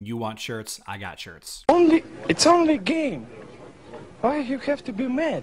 You want shirts? I got shirts. Only it's only game. Why you have to be mad?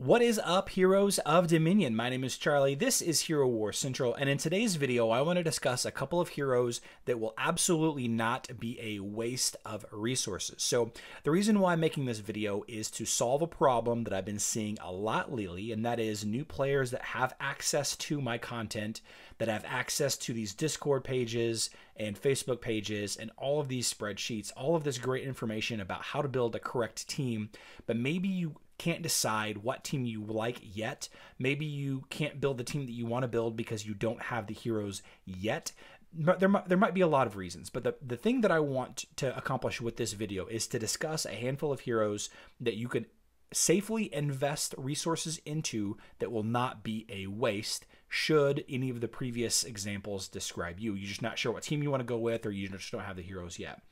What is up, heroes of Dominion? My name is Charlie. This is Hero War Central, and in today's video, I want to discuss a couple of heroes that will absolutely not be a waste of resources. So, the reason why I'm making this video is to solve a problem that I've been seeing a lot lately, and that is new players that have access to my content, that have access to these Discord pages and Facebook pages and all of these spreadsheets, all of this great information about how to build a correct team, but maybe you can't decide what team you like yet. Maybe you can't build the team that you want to build because you don't have the heroes yet. There there might be a lot of reasons, but the, the thing that I want to accomplish with this video is to discuss a handful of heroes that you can safely invest resources into that will not be a waste should any of the previous examples describe you. You're just not sure what team you want to go with or you just don't have the heroes yet.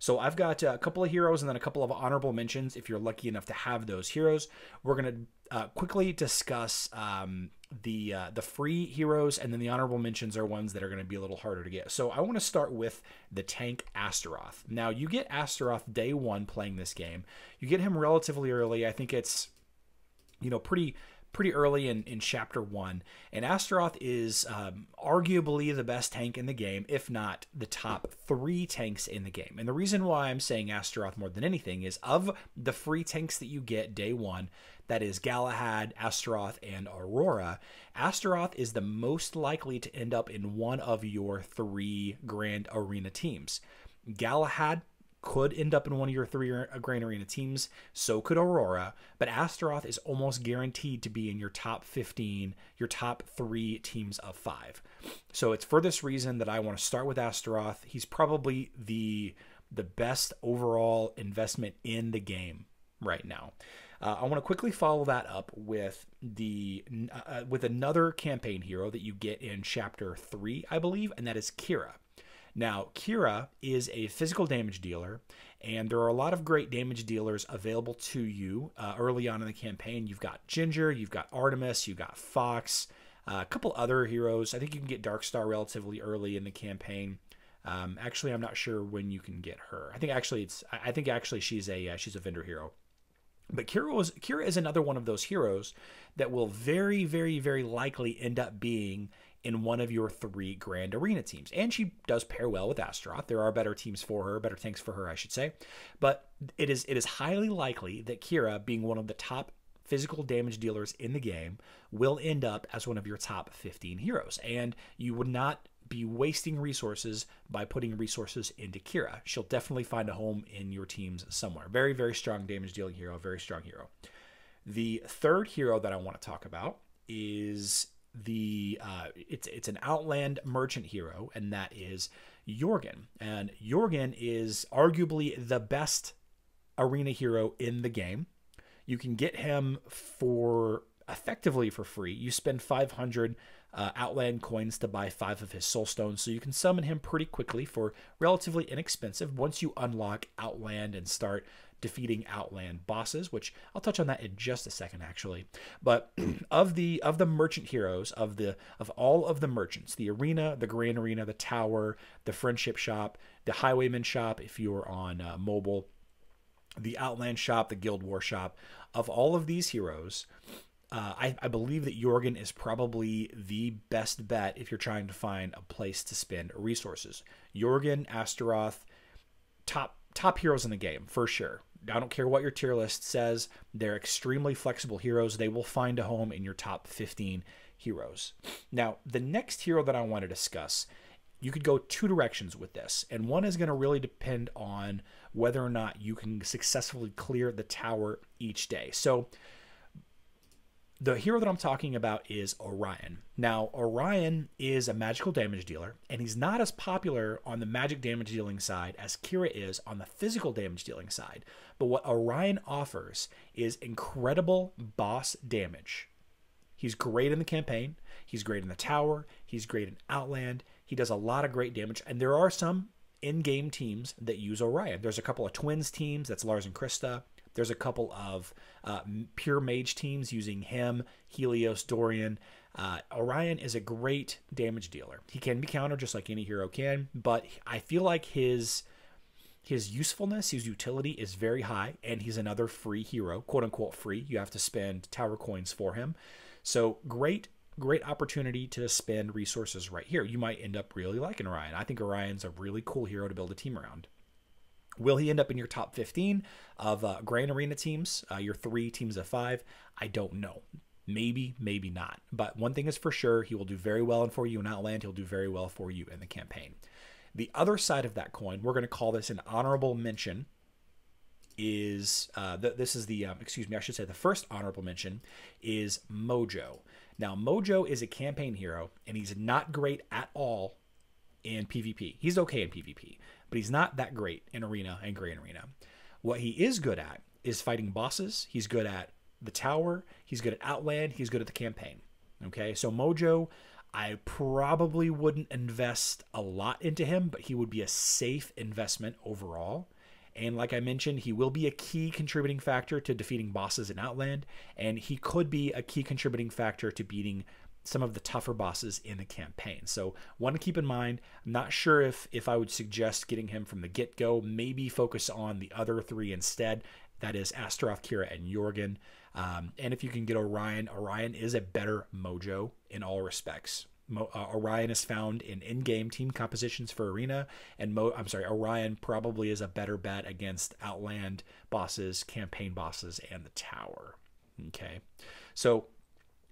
So I've got a couple of heroes and then a couple of honorable mentions if you're lucky enough to have those heroes. We're to uh, quickly discuss um, the uh, the free heroes and then the honorable mentions are ones that are to be a little harder to get. So I want to start with the tank Astaroth. Now you get Astaroth day one playing this game. You get him relatively early. I think it's you know pretty pretty early in, in chapter one. And Astaroth is um, arguably the best tank in the game, if not the top three tanks in the game. And the reason why I'm saying Astaroth more than anything is of the free tanks that you get day one, that is Galahad, Astaroth, and Aurora, Astaroth is the most likely to end up in one of your three Grand Arena teams. Galahad could end up in one of your three Grand Arena teams. So could Aurora. But Astaroth is almost guaranteed to be in your top 15, your top three teams of five. So it's for this reason that I want to start with Astaroth. He's probably the the best overall investment in the game right now. Uh, I want to quickly follow that up with the uh, with another campaign hero that you get in chapter three, I believe, and that is Keira. Now, Keira is a physical damage dealer, and there are a lot of great damage dealers available to you uh, early on in the campaign. You've got Ginger, you've got Artemis, you've got Fox, uh, a couple other heroes. I think you can get Darkstar relatively early in the campaign. Um, actually, I'm not sure when you can get her. I think actually it's. I think actually she's a uh, she's a vendor hero. But Keira was Keira is another one of those heroes that will very, very, very likely end up being in one of your three Grand Arena teams. And she does pair well with Astaroth. There are better teams for her, better tanks for her, I should say. But it is it is highly likely that Keira, being one of the top physical damage dealers in the game, will end up as one of your top 15 heroes. And you would not be wasting resources by putting resources into Keira. She'll definitely find a home in your teams somewhere. Very, very strong damage dealing hero, very strong hero. The third hero that I want to talk about is the uh, it's it's an Outland merchant hero, and that is Jorgen. And Jorgen is arguably the best arena hero in the game. You can get him for effectively for free. You spend 500 uh, Outland coins to buy five of his soul stones, so you can summon him pretty quickly for relatively inexpensive once you unlock Outland and start defeating Outland bosses, which I'll touch on that in just a second, actually. But of the of the merchant heroes of the of all of the merchants, the arena, the Grand Arena, the Tower, the Friendship Shop, the Highwayman Shop, if you're on uh, mobile, the Outland Shop, the Guild War Shop, of all of these heroes. Uh, I, I, believe that Jorgen is probably the best bet if you're trying to find a place to spend resources. Jorgen, Astaroth, top top heroes in the game for sure. I don't care what your tier list says, they're extremely flexible heroes. They will find a home in your top 15 heroes. Now, the next hero that I want to discuss, you could go two directions with this. And one is going to really depend on whether or not you can successfully clear the tower each day. So, the hero that I'm talking about is Orion. Now, Orion is a magical damage dealer, and he's not as popular on the magic damage dealing side as Keira is on the physical damage dealing side. But what Orion offers is incredible boss damage. He's great in the campaign, he's great in the tower, he's great in Outland, he does a lot of great damage, and there are some in game teams that use Orion. There's a couple of twins teams, that's Lars and Krista. There's a couple of uh, pure mage teams using him, Helios, Dorian. Uh, Orion is a great damage dealer. He can be countered just like any hero can, but I feel like his his usefulness, his utility is very high, and he's another free hero, quote unquote free. You have to spend tower coins for him. So great, great opportunity to spend resources right here. You might end up really liking Orion. I think Orion's a really cool hero to build a team around. Will he end up in your top 15 of uh, Grand Arena teams, uh, your three teams of five? I don't know. Maybe, maybe not. But one thing is for sure, he will do very well for you in Outland. He'll do very well for you in the campaign. The other side of that coin, we're going to call this an honorable mention, is uh, th- this is the, um, excuse me, I should say the first honorable mention is Mojo. Now, Mojo is a campaign hero, and he's not great at all in PvP. He's okay in PvP, but he's not that great in Arena and Grand Arena. What he is good at is fighting bosses. He's good at the tower. He's good at Outland. He's good at the campaign. Okay, so Mojo, I probably wouldn't invest a lot into him, but he would be a safe investment overall. And like I mentioned, he will be a key contributing factor to defeating bosses in Outland, and he could be a key contributing factor to beating some of the tougher bosses in the campaign. So one to keep in mind. I'm not sure if if I would suggest getting him from the get go. Maybe focus on the other three instead. That is Astaroth, Keira, and Jorgen. Um, and if you can get Orion, Orion is a better mojo in all respects. Mo, uh, Orion is found in in-game team compositions for Arena, and Mo, I'm sorry, Orion probably is a better bet against Outland bosses, campaign bosses, and the Tower. Okay, so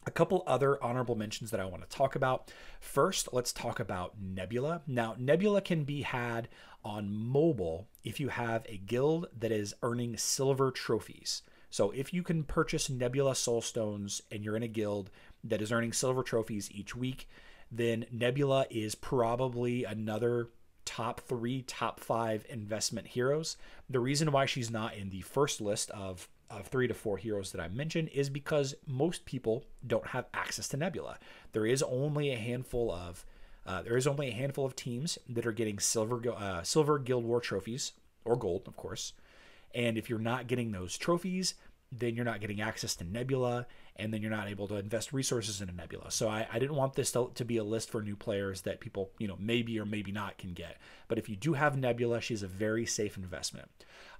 a couple other honorable mentions that I want to talk about. First, let's talk about Nebula. Now, Nebula can be had on mobile if you have a guild that is earning silver trophies. So if you can purchase Nebula Soulstones and you're in a guild that is earning silver trophies each week, then Nebula is probably another top three, top five investment heroes. The reason why she's not in the first list of of three to four heroes that I mentioned is because most people don't have access to Nebula. There is only a handful of uh, there is only a handful of teams that are getting silver uh, silver Guild War trophies or gold, of course. And if you're not getting those trophies, then you're not getting access to Nebula, and then you're not able to invest resources in a Nebula. So I, I didn't want this to, to, be a list for new players that people, you know, maybe or maybe not can get. But if you do have Nebula, she's a very safe investment.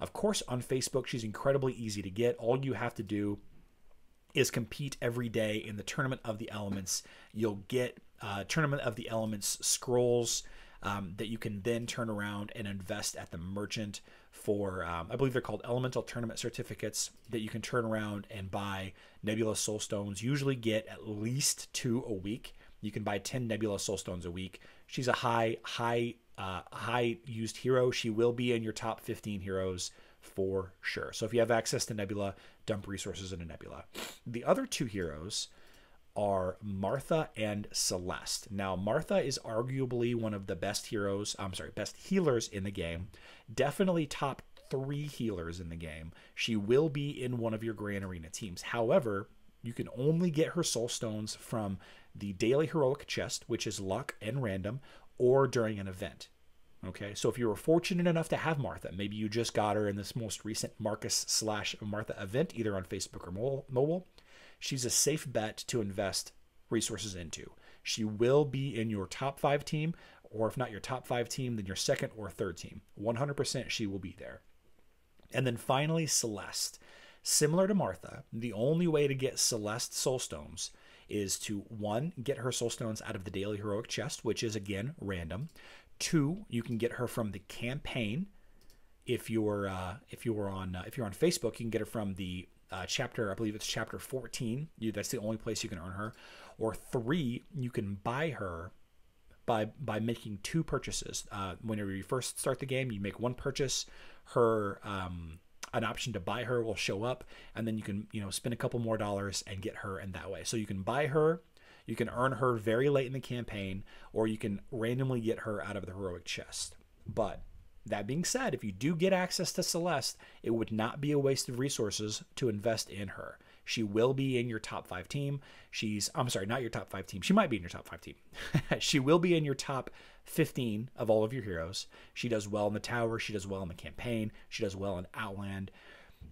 Of course, on Facebook, she's incredibly easy to get. All you have to do is compete every day in the Tournament of the Elements. You'll get uh, Tournament of the Elements scrolls um, that you can then turn around and invest at the merchant for, um, I believe they're called Elemental Tournament certificates that you can turn around and buy Nebula Soul Stones. Usually get at least two a week. You can buy 10 Nebula Soul Stones a week. She's a high, high, uh, high used hero. She will be in your top 15 heroes for sure. So if you have access to Nebula, dump resources into Nebula. The other two heroes are Martha and Celeste. Now, Martha is arguably one of the best heroes, I'm sorry, best healers in the game. Definitely top three healers in the game. She will be in one of your Grand Arena teams. However, you can only get her soul stones from the daily heroic chest, which is luck and random, or during an event. Okay, so if you were fortunate enough to have Martha, maybe you just got her in this most recent Marcus slash Martha event, either on Facebook or mobile, she's a safe bet to invest resources into. She will be in your top five team, or if not your top five team, then your second or third team. 100% she will be there. And then finally, Celeste. Similar to Martha, the only way to get Celeste Soulstones is to one, get her Soulstones out of the daily heroic chest, which is again random. Two, you can get her from the campaign. If you're uh, if you're on uh, if you're on Facebook, you can get her from the uh, chapter, I believe it's chapter 14. You, that's the only place you can earn her. Or three, you can buy her by by making two purchases. Uh, whenever you first start the game, you make one purchase. Her um, an option to buy her will show up, and then you can you know spend a couple more dollars and get her in that way. So you can buy her. You can earn her very late in the campaign, or you can randomly get her out of the heroic chest. But that being said, if you do get access to Celeste, it would not be a waste of resources to invest in her. She will be in your top five team. She's, I'm sorry, not your top five team. She might be in your top five team. she will be in your top 15 of all of your heroes. She does well in the tower. She does well in the campaign. She does well in Outland.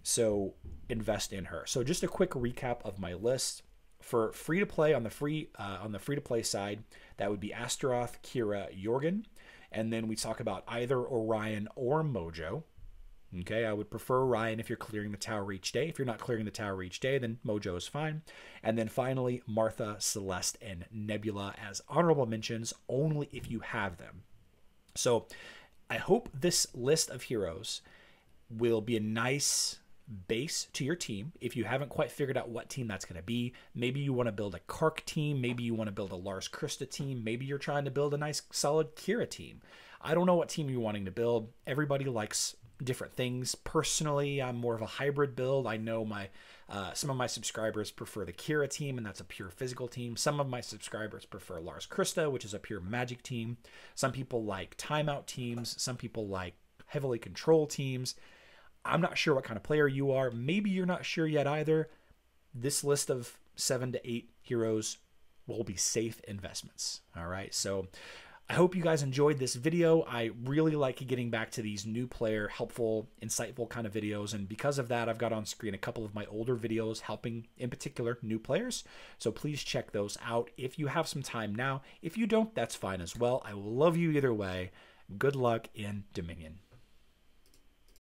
So invest in her. So just a quick recap of my list. for free to play on the free uh, on the free to play side, that would be Astaroth, Keira, Jorgen, and then we talk about either Orion or Mojo. Okay, I would prefer Orion if you're clearing the tower each day. If you're not clearing the tower each day, then Mojo is fine. And then finally, Martha, Celeste, and Nebula as honorable mentions only if you have them. So I hope this list of heroes will be a nice base to your team. If you haven't quite figured out what team that's going to be, maybe you want to build a Kark team, maybe you want to build a Lars Krista team, maybe you're trying to build a nice solid Keira team. I don't know what team you're wanting to build. Everybody likes different things. Personally, I'm more of a hybrid build. I know my uh, some of my subscribers prefer the Keira team, and that's a pure physical team. Some of my subscribers prefer Lars Krista, which is a pure magic team. Some people like timeout teams. Some people like heavily control teams. I'm not sure what kind of player you are. Maybe you're not sure yet either. This list of seven to eight heroes will be safe investments. All right. So I hope you guys enjoyed this video. I really like getting back to these new player, helpful, insightful kind of videos. And because of that, I've got on screen a couple of my older videos helping, in particular, new players. So please check those out if you have some time now. If you don't, that's fine as well. I will love you either way. Good luck in Dominion.